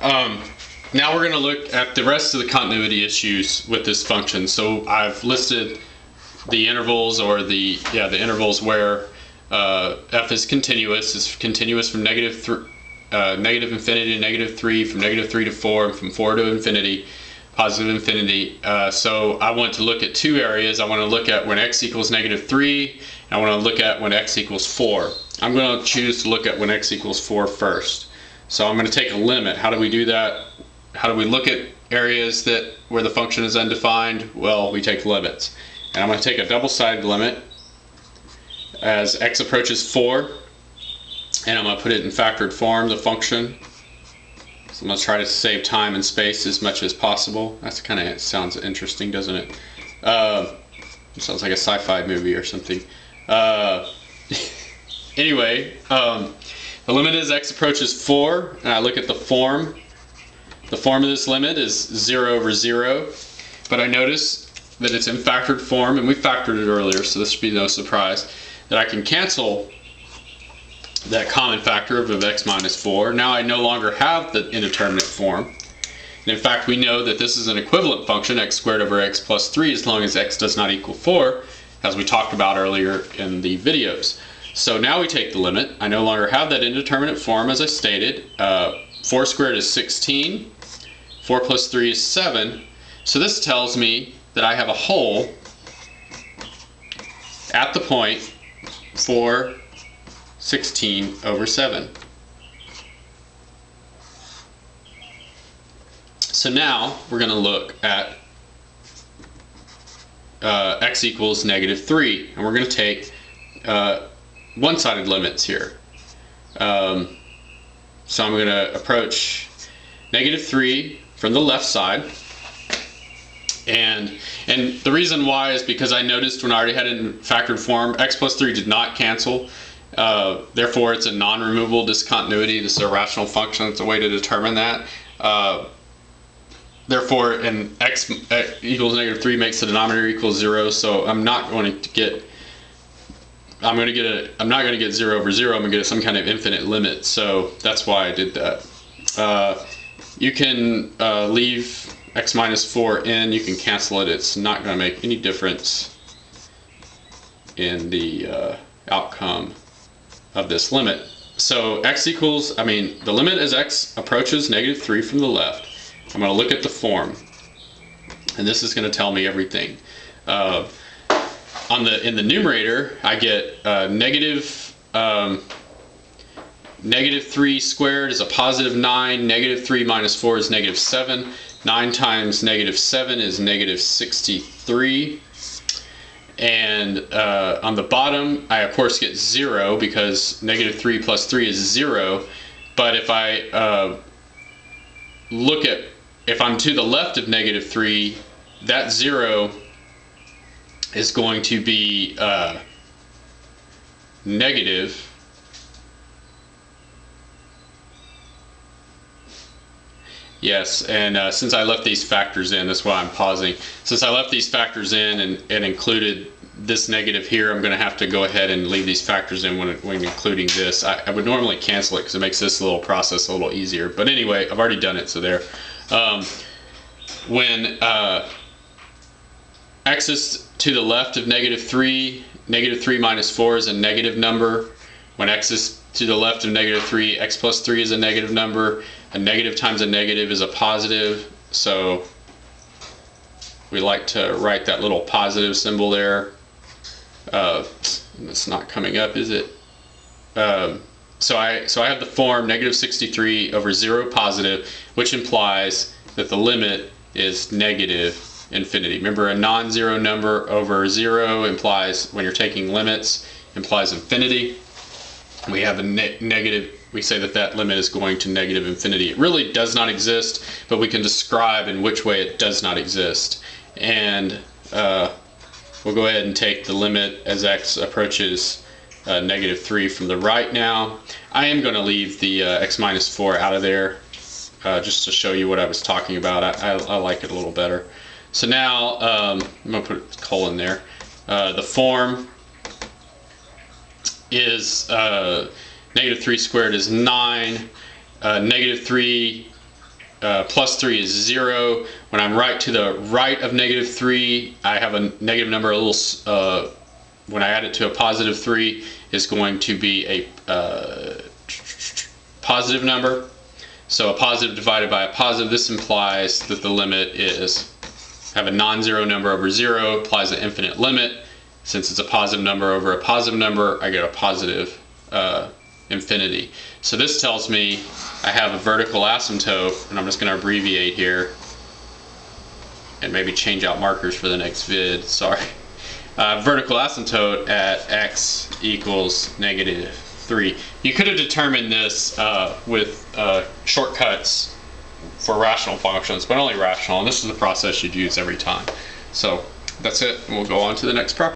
Um, now we're going to look at the rest of the continuity issues with this function. So I've listed the intervals or the yeah the intervals where uh, f is continuous. It's continuous from negative th uh, negative infinity to negative three, from negative three to four, and from four to infinity, positive infinity. Uh, so I want to look at two areas. I want to look at when x equals negative three. And I want to look at when x equals four. I'm going to choose to look at when x equals four first. So I'm going to take a limit. How do we do that? How do we look at areas that where the function is undefined? Well, we take limits. And I'm going to take a double-sided limit as x approaches 4 and I'm going to put it in factored form, the function. So I'm going to try to save time and space as much as possible. That's kind of sounds interesting, doesn't it? Uh, it sounds like a sci-fi movie or something. Uh, anyway, um, the limit as x approaches 4, and I look at the form. The form of this limit is 0 over 0, but I notice that it's in factored form, and we factored it earlier, so this should be no surprise, that I can cancel that common factor of x minus 4. Now I no longer have the indeterminate form. And in fact, we know that this is an equivalent function, x squared over x plus 3, as long as x does not equal 4, as we talked about earlier in the videos. So now we take the limit. I no longer have that indeterminate form, as I stated. Uh, 4 squared is 16. 4 plus 3 is 7. So this tells me that I have a hole at the point 4 16 over 7. So now we're going to look at uh, x equals negative 3 and we're going to take uh, one-sided limits here. Um, so I'm going to approach negative 3 from the left side and and the reason why is because I noticed when I already had it in factored form, x plus 3 did not cancel. Uh, therefore, it's a non-removable discontinuity. This is a rational function. It's a way to determine that. Uh, therefore, and x equals negative 3 makes the denominator equal 0, so I'm not going to get I'm to get a I'm not going to get 0 over 0. I'm going to get some kind of infinite limit. So that's why I did that. Uh, you can uh, leave x minus 4 in, you can cancel it. It's not going to make any difference in the uh, outcome of this limit. So x equals, I mean, the limit as x approaches negative 3 from the left. I'm going to look at the form. And this is going to tell me everything. Uh, on the In the numerator, I get uh, negative, um, negative 3 squared is a positive 9. Negative 3 minus 4 is negative 7. 9 times negative 7 is negative 63. And uh, on the bottom, I of course get 0 because negative 3 plus 3 is 0. But if I uh, look at, if I'm to the left of negative 3, that 0 is going to be uh, negative Yes, and uh, since I left these factors in, that's why I'm pausing. Since I left these factors in and, and included this negative here, I'm going to have to go ahead and leave these factors in when, when including this. I, I would normally cancel it because it makes this little process a little easier. But anyway, I've already done it, so there. Um, when uh, x is to the left of negative 3, negative 3 minus 4 is a negative number. When x is to the left of negative 3, x plus 3 is a negative number a negative times a negative is a positive, so we like to write that little positive symbol there. Uh, it's not coming up, is it? Um, so I so I have the form negative 63 over 0 positive, which implies that the limit is negative infinity. Remember, a non-zero number over 0 implies, when you're taking limits, implies infinity. We have a ne negative we say that that limit is going to negative infinity. It really does not exist, but we can describe in which way it does not exist. And uh, we'll go ahead and take the limit as x approaches uh, negative 3 from the right now. I am going to leave the uh, x minus 4 out of there uh, just to show you what I was talking about. I, I, I like it a little better. So now um, I'm going to put a colon there. Uh, the form is uh, Negative 3 squared is 9. Uh, negative 3 uh, plus 3 is 0. When I'm right to the right of negative 3, I have a negative number a little, uh, when I add it to a positive 3, is going to be a uh, positive number. So a positive divided by a positive, this implies that the limit is, have a non-zero number over 0, applies an infinite limit. Since it's a positive number over a positive number, I get a positive uh, infinity. So this tells me I have a vertical asymptote, and I'm just going to abbreviate here and maybe change out markers for the next vid, sorry. Uh, vertical asymptote at x equals negative 3. You could have determined this uh, with uh, shortcuts for rational functions, but only rational, and this is the process you'd use every time. So that's it, we'll go on to the next property.